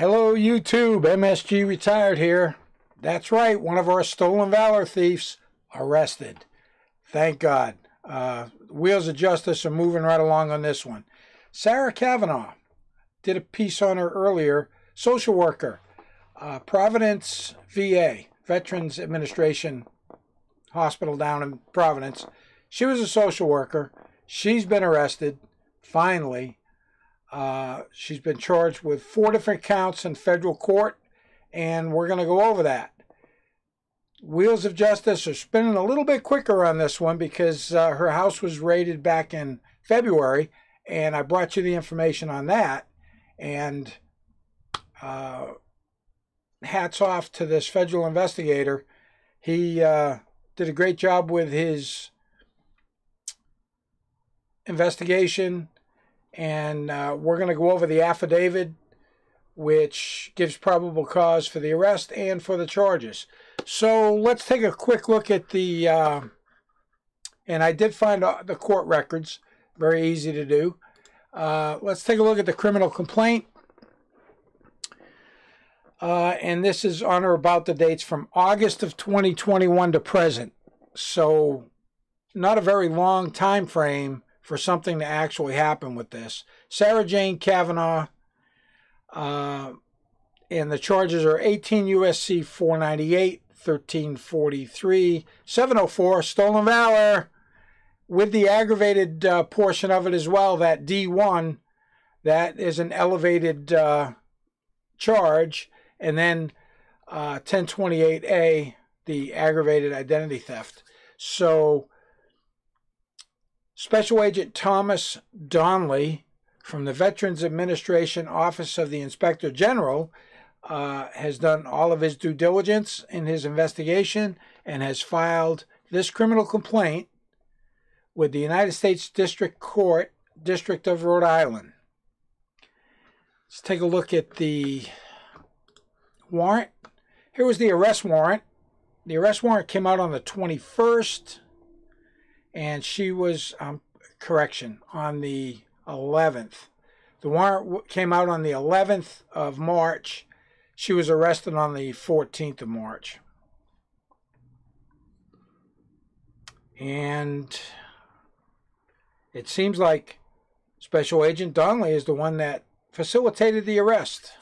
Hello, YouTube. MSG retired here. That's right, one of our stolen valor thieves arrested. Thank God. Uh, wheels of justice are moving right along on this one. Sarah Cavanaugh did a piece on her earlier. Social worker, uh, Providence VA, Veterans Administration Hospital down in Providence. She was a social worker. She's been arrested, finally. Uh, she's been charged with four different counts in federal court, and we're going to go over that. Wheels of Justice are spinning a little bit quicker on this one because uh, her house was raided back in February, and I brought you the information on that. And uh, hats off to this federal investigator. He uh, did a great job with his investigation and uh, we're going to go over the affidavit, which gives probable cause for the arrest and for the charges. So let's take a quick look at the, uh, and I did find the court records, very easy to do. Uh, let's take a look at the criminal complaint. Uh, and this is on or about the dates from August of 2021 to present. So not a very long time frame for something to actually happen with this. Sarah Jane Cavanaugh, uh, and the charges are 18 USC 498, 1343, 704, stolen valor, with the aggravated uh, portion of it as well, that D1, that is an elevated uh, charge, and then 1028A, uh, the aggravated identity theft. So Special Agent Thomas Donnelly from the Veterans Administration Office of the Inspector General uh, has done all of his due diligence in his investigation and has filed this criminal complaint with the United States District Court, District of Rhode Island. Let's take a look at the warrant. Here was the arrest warrant. The arrest warrant came out on the 21st and she was um, correction on the 11th. The warrant came out on the 11th of March. She was arrested on the 14th of March. And it seems like Special Agent Donnelly is the one that facilitated the arrest.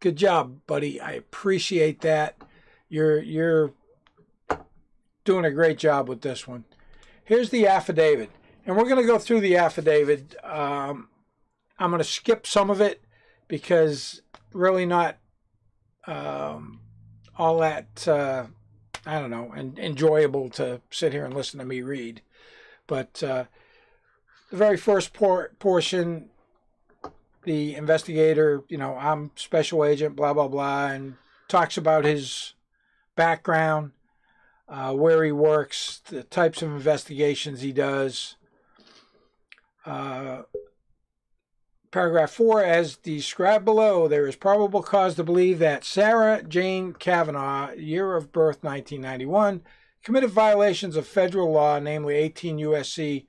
Good job, buddy. I appreciate that. You're you're doing a great job with this one. Here's the affidavit. And we're going to go through the affidavit. Um, I'm going to skip some of it because really not um, all that, uh, I don't know, and enjoyable to sit here and listen to me read. But uh, the very first por- portion, the investigator, you know, I'm special agent, blah, blah, blah, and talks about his background uh, where he works, the types of investigations he does. Uh, paragraph 4 as described below there is probable cause to believe that sarah jane cavanaugh year of birth 1991 committed violations of federal law namely 18 usc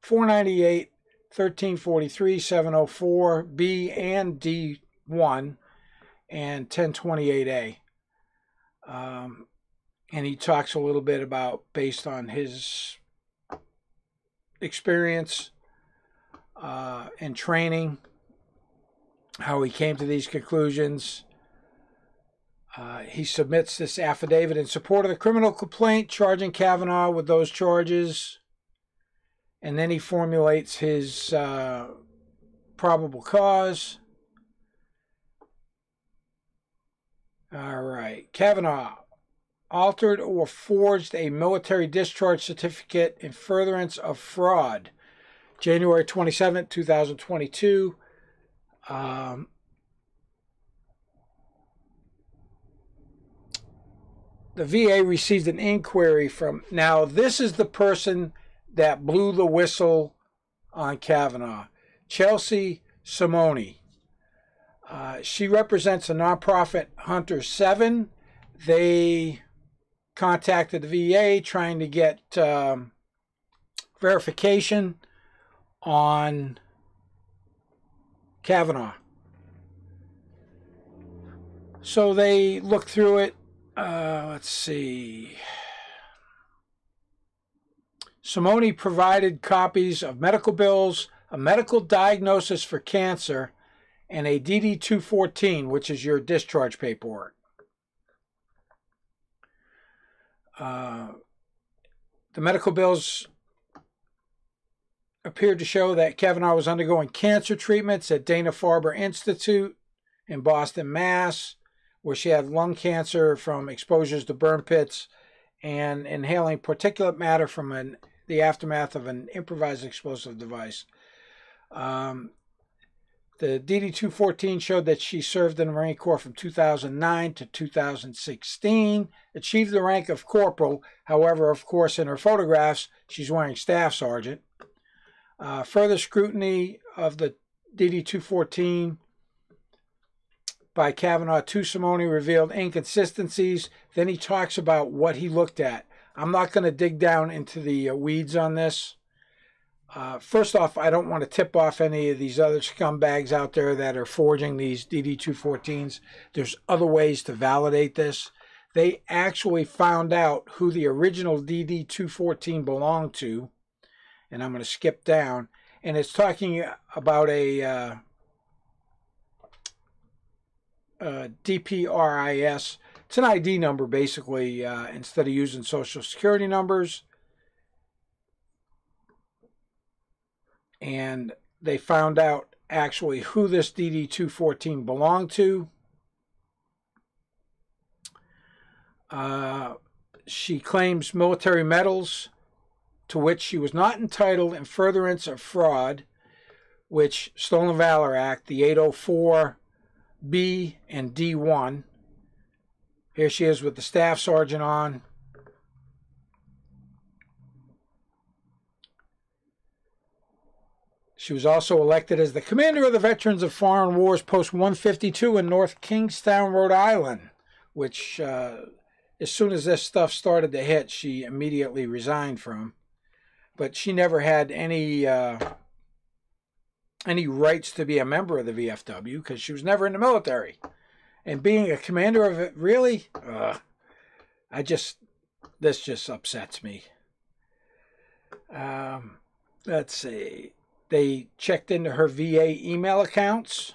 498 1343 704 b and d1 and 1028a um, and he talks a little bit about based on his experience uh, and training how he came to these conclusions. Uh, he submits this affidavit in support of the criminal complaint charging cavanaugh with those charges. And then he formulates his uh, probable cause. All right. Cavanaugh altered or forged a military discharge certificate in furtherance of fraud. January 27, 2022. Um, the VA received an inquiry from. Now, this is the person that blew the whistle on Cavanaugh, Chelsea Simone. Uh, she represents a nonprofit, Hunter 7. They contacted the VA trying to get um, verification on Cavanaugh. So they looked through it. Uh, let's see. Simone provided copies of medical bills, a medical diagnosis for cancer, and a DD 214, which is your discharge paperwork. Uh, the medical bills appeared to show that Cavanaugh was undergoing cancer treatments at Dana Farber Institute in Boston, Mass, where she had lung cancer from exposures to burn pits and inhaling particulate matter from an, the aftermath of an improvised explosive device. Um, the DD 214 showed that she served in the Marine Corps from 2009 to 2016, achieved the rank of corporal. However, of course, in her photographs, she's wearing staff sergeant. Uh, further scrutiny of the DD 214 by Cavanaugh to Simone revealed inconsistencies. Then he talks about what he looked at. I'm not going to dig down into the uh, weeds on this. Uh, first off, I don't want to tip off any of these other scumbags out there that are forging these DD214s. There's other ways to validate this. They actually found out who the original DD214 belonged to. And I'm going to skip down. And it's talking about a uh, uh, DPRIS. It's an ID number, basically, uh, instead of using social security numbers. And they found out actually who this DD 214 belonged to. Uh, she claims military medals to which she was not entitled in furtherance of fraud, which Stolen Valor Act, the 804 B and D1. Here she is with the staff sergeant on. She was also elected as the commander of the Veterans of Foreign Wars Post 152 in North Kingstown, Rhode Island, which, uh, as soon as this stuff started to hit, she immediately resigned from. But she never had any uh, any rights to be a member of the VFW because she was never in the military. And being a commander of it, really, uh, I just, this just upsets me. Um, let's see. They checked into her VA email accounts.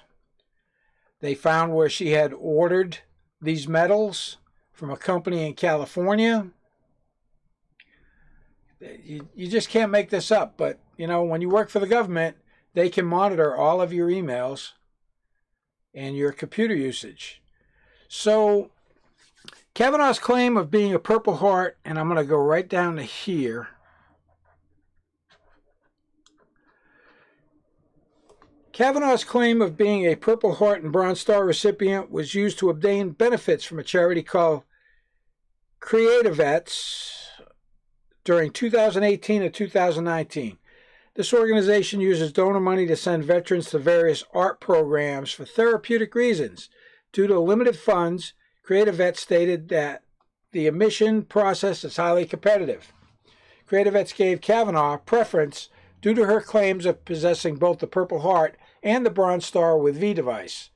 They found where she had ordered these medals from a company in California. You, you just can't make this up. But, you know, when you work for the government, they can monitor all of your emails and your computer usage. So, Cavanaugh's claim of being a Purple Heart, and I'm going to go right down to here. Cavanaugh's claim of being a Purple Heart and Bronze Star recipient was used to obtain benefits from a charity called Creativets during 2018 and 2019. This organization uses donor money to send veterans to various art programs for therapeutic reasons. Due to limited funds, Creative Vets stated that the admission process is highly competitive. Creative Vets gave Cavanaugh preference due to her claims of possessing both the Purple Heart and the Bronze Star with V device.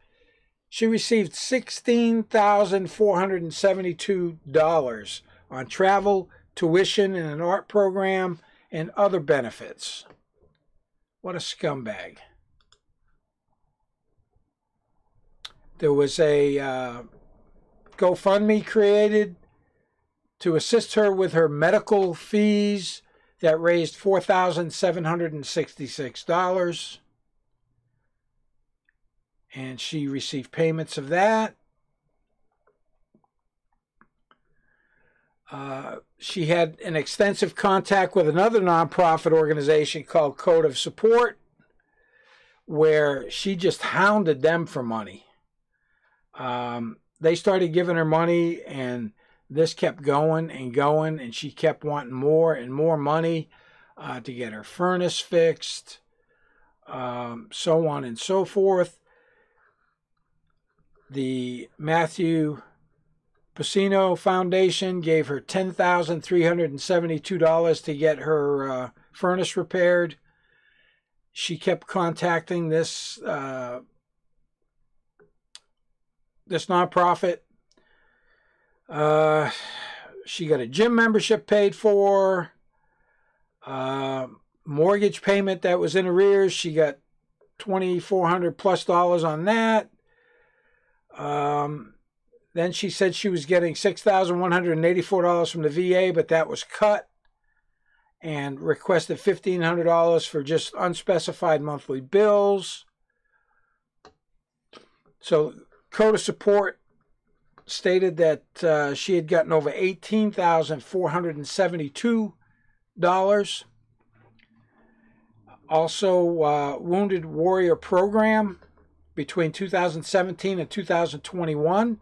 She received $16,472 on travel, tuition in an art program, and other benefits. What a scumbag. There was a uh, GoFundMe created to assist her with her medical fees that raised $4,766. And she received payments of that. Uh, she had an extensive contact with another nonprofit organization called Code of Support, where she just hounded them for money. Um, they started giving her money, and this kept going and going, and she kept wanting more and more money uh, to get her furnace fixed, um, so on and so forth. The Matthew Pacino Foundation gave her $10,372 to get her uh, furnace repaired. She kept contacting this uh, this nonprofit. Uh, she got a gym membership paid for. Uh, mortgage payment that was in arrears. She got twenty four hundred plus dollars on that. Um, then she said she was getting six thousand one hundred and eighty four dollars from the VA, but that was cut. And requested fifteen hundred dollars for just unspecified monthly bills. So code of support stated that uh, she had gotten over eighteen thousand four hundred and seventy-two dollars. Also, uh, Wounded Warrior Program between 2017 and 2021,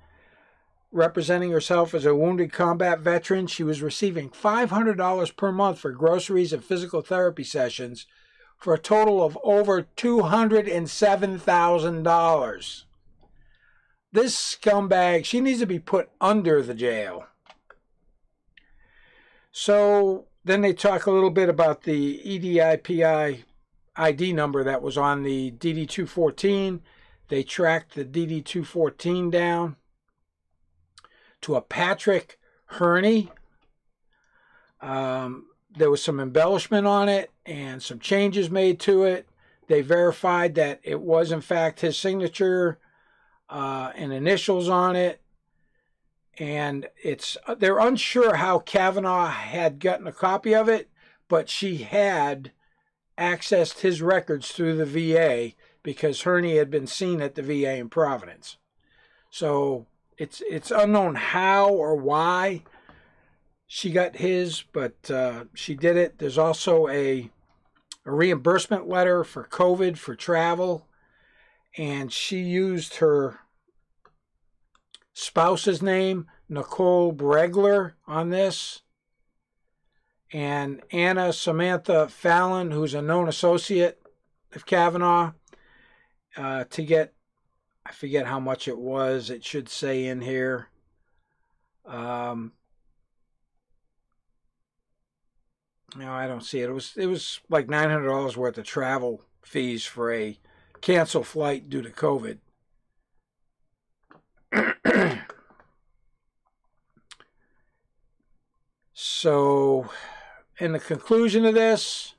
representing herself as a wounded combat veteran. She was receiving $500 per month for groceries and physical therapy sessions for a total of over $207,000. This scumbag, she needs to be put under the jail. So then they talk a little bit about the EDIPI ID number that was on the DD214. They tracked the DD214 down to a Patrick Herney. Um, there was some embellishment on it and some changes made to it. They verified that it was, in fact, his signature uh, and initials on it. And it's they're unsure how Cavanaugh had gotten a copy of it, but she had accessed his records through the VA because Herney had been seen at the VA in Providence. So it's it's unknown how or why she got his, but uh, she did it. There's also a a reimbursement letter for COVID for travel, and she used her spouse's name, Nicole Bregler, on this. And Anna Samantha Fallon, who's a known associate of Cavanaugh, uh, to get, I forget how much it was, it should say in here. Um, no, I don't see it. It was it was like nine hundred dollars worth of travel fees for a cancel flight due to COVID. so, in the conclusion of this,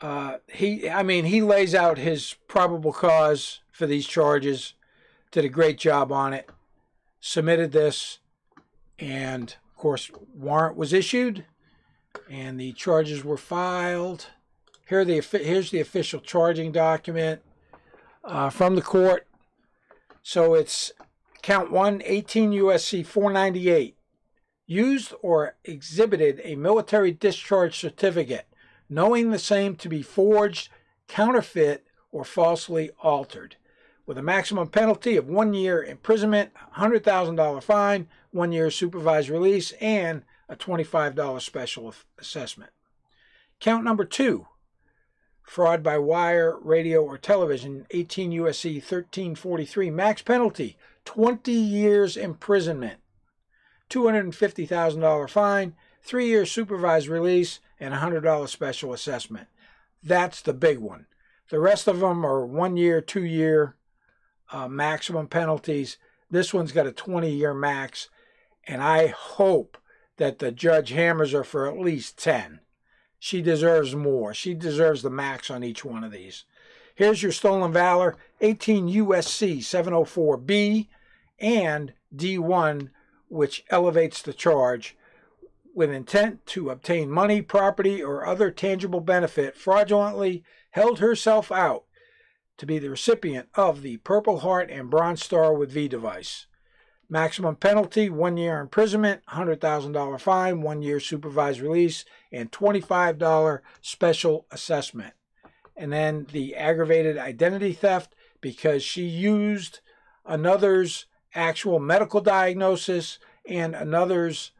uh, he, I mean, he lays out his probable cause for these charges, did a great job on it, submitted this, and of course, warrant was issued, and the charges were filed. Here the here's the official charging document uh, from the court. So it's count one, 18 USC 498. Used or exhibited a military discharge certificate, knowing the same to be forged, counterfeit, or falsely altered, with a maximum penalty of one year imprisonment, $100,000 fine, one year supervised release, and a $25 special assessment. Count number two fraud by wire, radio, or television, 18 USC 1343, max penalty 20 years imprisonment, $250,000 fine, three years supervised release, and $100 special assessment. That's the big one. The rest of them are one year, two year uh, maximum penalties. This one's got a 20 year max, and I hope that the judge hammers her for at least 10. She deserves more. She deserves the max on each one of these. Here's your stolen valor 18 USC 704B and D1, which elevates the charge with intent to obtain money, property, or other tangible benefit, fraudulently held herself out to be the recipient of the Purple Heart and Bronze Star with V device. Maximum penalty one year imprisonment, $100,000 fine, one year supervised release, and $25 special assessment. And then the aggravated identity theft because she used another's actual medical diagnosis and another's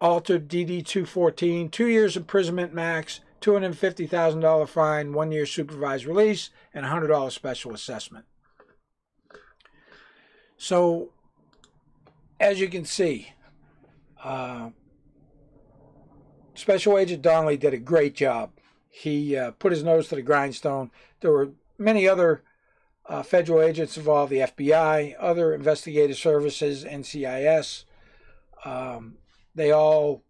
altered DD 214, two years imprisonment max, $250,000 fine, one year supervised release, and $100 special assessment. So as you can see, uh, Special Agent Donnelly did a great job. He uh, put his nose to the grindstone. There were many other uh, federal agents involved, the FBI, other investigative services, NCIS. Um, they all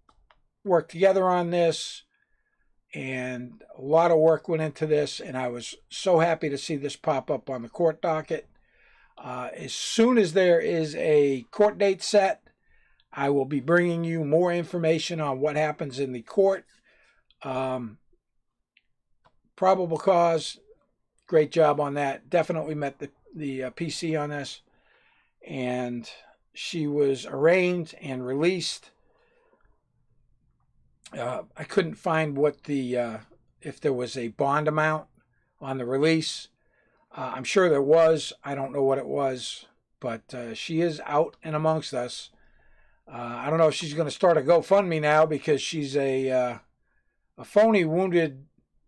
worked together on this, and a lot of work went into this, and I was so happy to see this pop up on the court docket. Uh, as soon as there is a court date set, I will be bringing you more information on what happens in the court. Um, probable cause, great job on that. Definitely met the, the uh, PC on this. And she was arraigned and released. Uh, I couldn't find what the, uh, if there was a bond amount on the release. Uh, I'm sure there was. I don't know what it was. But uh, she is out and amongst us. Uh, I don't know if she's going to start a GoFundMe now because she's a uh, a phony wounded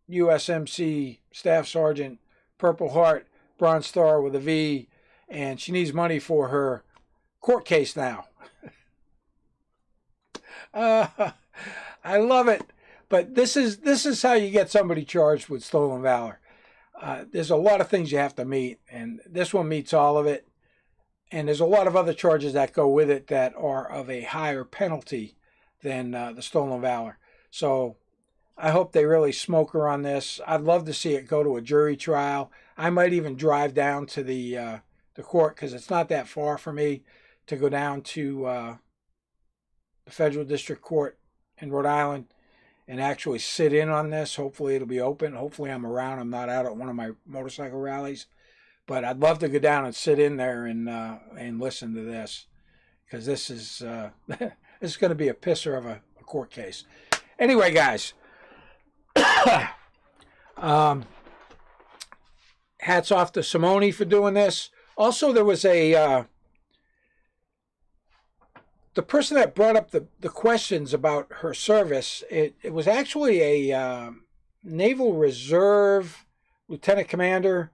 USMC staff sergeant, Purple Heart, Bronze Star with a V, and she needs money for her court case now. uh, I love it, but this is this is how you get somebody charged with stolen valor. Uh, there's a lot of things you have to meet, and this one meets all of it. And there's a lot of other charges that go with it that are of a higher penalty than uh, the stolen valor. So I hope they really smoke her on this. I'd love to see it go to a jury trial. I might even drive down to the uh, the court because it's not that far for me to go down to uh, the federal district court in Rhode Island and actually sit in on this. Hopefully it'll be open. Hopefully I'm around. I'm not out at one of my motorcycle rallies. But I'd love to go down and sit in there and uh, and listen to this because this is uh, this is going to be a pisser of a, a court case. Anyway, guys, um, hats off to Simone for doing this. Also, there was a uh, the person that brought up the, the questions about her service. It, it was actually a uh, Naval Reserve Lieutenant Commander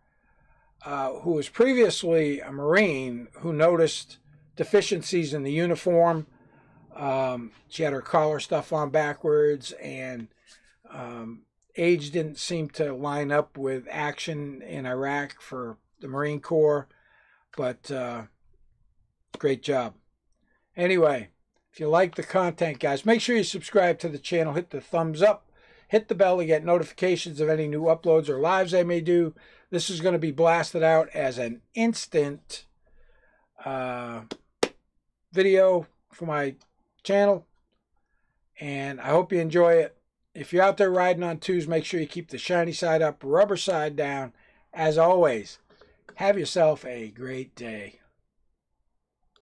uh, who was previously a Marine who noticed deficiencies in the uniform. Um, she had her collar stuff on backwards, and um, age didn't seem to line up with action in Iraq for the Marine Corps. But uh, great job. Anyway, if you like the content, guys, make sure you subscribe to the channel, hit the thumbs up, hit the bell to get notifications of any new uploads or lives I may do. This is going to be blasted out as an instant uh, video for my channel. And I hope you enjoy it. If you're out there riding on twos, make sure you keep the shiny side up, rubber side down. As always, have yourself a great day.